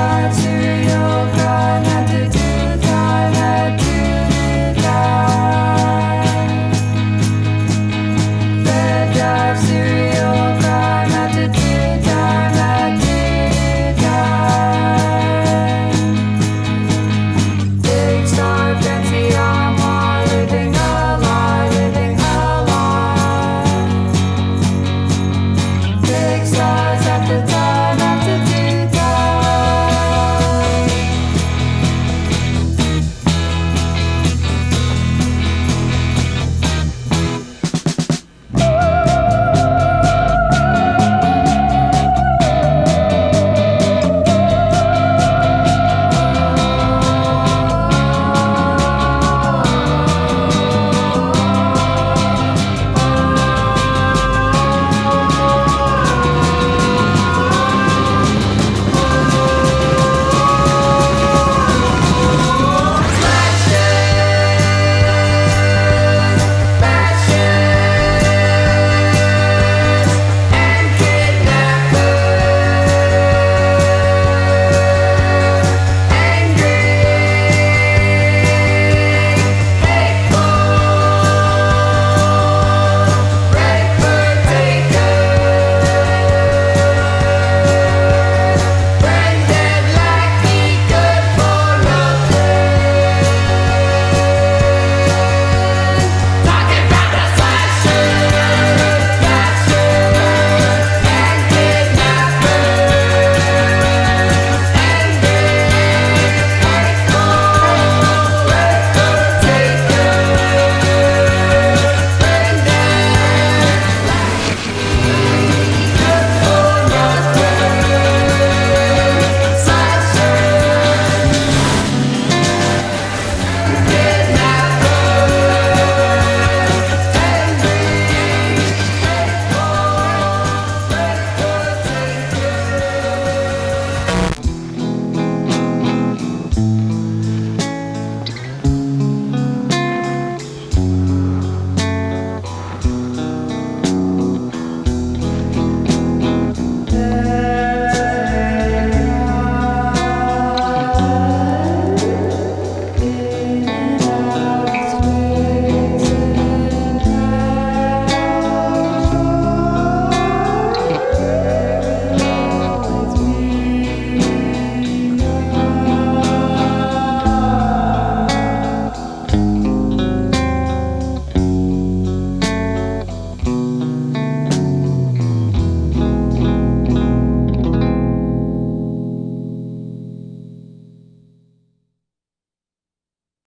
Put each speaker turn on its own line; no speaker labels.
God to your God.